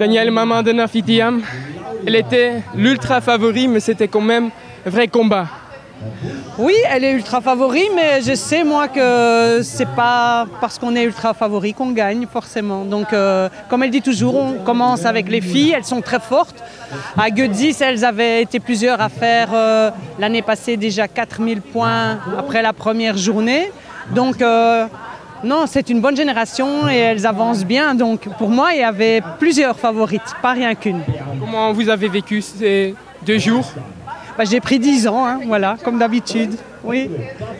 Daniel Maman de Nafitiam. Elle était l'ultra favori, mais c'était quand même un vrai combat. Oui, elle est ultra favori, mais je sais moi que c'est pas parce qu'on est ultra favori qu'on gagne forcément. Donc, euh, comme elle dit toujours, on commence avec les filles, elles sont très fortes. À Guedis, elles avaient été plusieurs à faire euh, l'année passée déjà 4000 points après la première journée. Donc, euh, non, c'est une bonne génération et elles avancent bien. Donc, pour moi, il y avait plusieurs favorites, pas rien qu'une. Comment vous avez vécu ces deux jours bah, j'ai pris 10 ans, hein, voilà, comme d'habitude. Oui.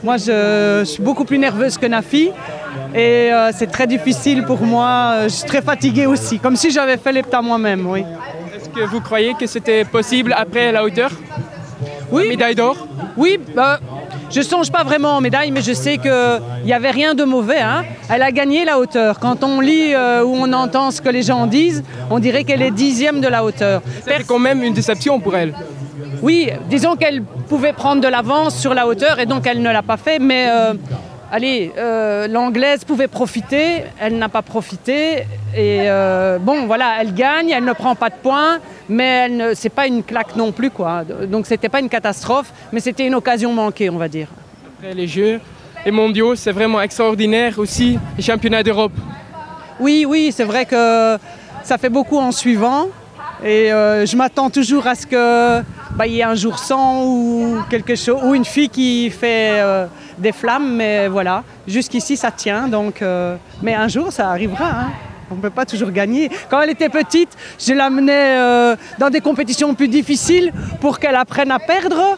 Moi, je, suis beaucoup plus nerveuse que Nafi. Et euh, c'est très difficile pour moi. Je suis très fatiguée aussi, comme si j'avais fait l'EPTA moi-même, oui. Est-ce que vous croyez que c'était possible après la hauteur? Oui. Médaille d'or? Oui, bah, je songe pas vraiment en médaille, mais je sais qu'il n'y avait rien de mauvais. Hein. Elle a gagné la hauteur. Quand on lit euh, ou on entend ce que les gens disent, on dirait qu'elle est dixième de la hauteur. C'est quand même une déception pour elle. Oui, disons qu'elle pouvait prendre de l'avance sur la hauteur et donc elle ne l'a pas fait, mais euh, allez, euh, l'anglaise pouvait profiter, elle n'a pas profité. Et euh, bon, voilà, elle gagne, elle ne prend pas de points, mais ce n'est pas une claque non plus, quoi. Donc c'était pas une catastrophe, mais c'était une occasion manquée, on va dire. Après les Jeux, les mondiaux, c'est vraiment extraordinaire aussi, les championnats d'Europe. Oui, oui, c'est vrai que ça fait beaucoup en suivant. Et je m'attends toujours à ce que bah, y a un jour sans ou quelque chose, ou une fille qui fait euh, des flammes, mais voilà, jusqu'ici ça tient, donc, euh, mais un jour ça arrivera. Hein. On ne peut pas toujours gagner. Quand elle était petite, je l'amenais euh, dans des compétitions plus difficiles pour qu'elle apprenne à perdre.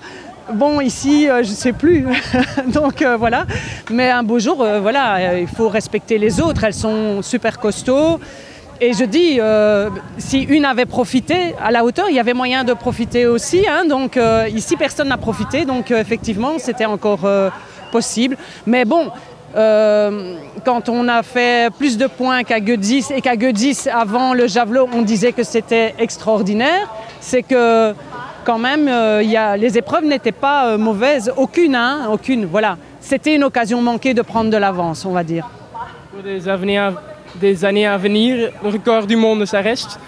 Bon, ici, je ne sais plus. Donc voilà. Mais un beau jour, voilà, il faut respecter les autres. Elles sont super costauds. Et je dis, euh, si une avait profité à la hauteur, il y avait moyen de profiter aussi. Hein. donc euh, ici, personne n'a profité. Donc euh, effectivement, c'était encore possible. Mais bon, quand on a fait plus de points qu'à Guedis et qu'à Guedis, avant le javelot, on disait que c'était extraordinaire, c'est que quand même, les épreuves n'étaient pas mauvaises, aucune, hein, aucune. Voilà, c'était une occasion manquée de prendre de l'avance, on va dire. Pour des avenirs des années à venir, le record du monde s'arrête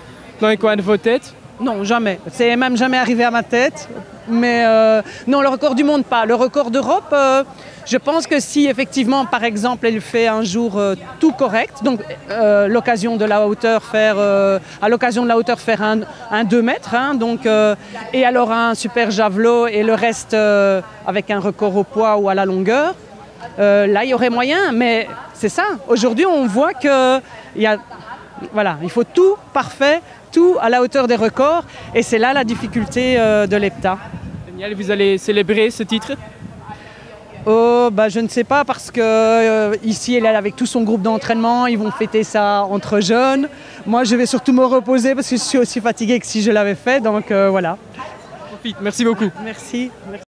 dans les coins de vos têtes? Non, jamais. C'est même jamais arrivé à ma tête. Mais euh, non, le record du monde pas. Le record d'Europe, euh, je pense que si effectivement, par exemple, elle fait un jour euh, tout correct, donc l'occasion de la hauteur faire, à l'occasion de la hauteur faire un, 2 mètres, hein, donc, et alors un super javelot et le reste avec un record au poids ou à la longueur, euh, là, il y aurait moyen, mais c'est ça. Aujourd'hui, on voit que y a, voilà, il faut tout parfait, tout à la hauteur des records, et c'est là la difficulté euh, de l'EPTA. Daniel, vous allez célébrer ce titre? Oh, bah, je ne sais pas parce que euh, ici elle est avec tout son groupe d'entraînement, ils vont fêter ça entre jeunes. Moi je vais surtout me reposer parce que je suis aussi fatiguée que si je l'avais fait, donc voilà. Merci beaucoup. Merci.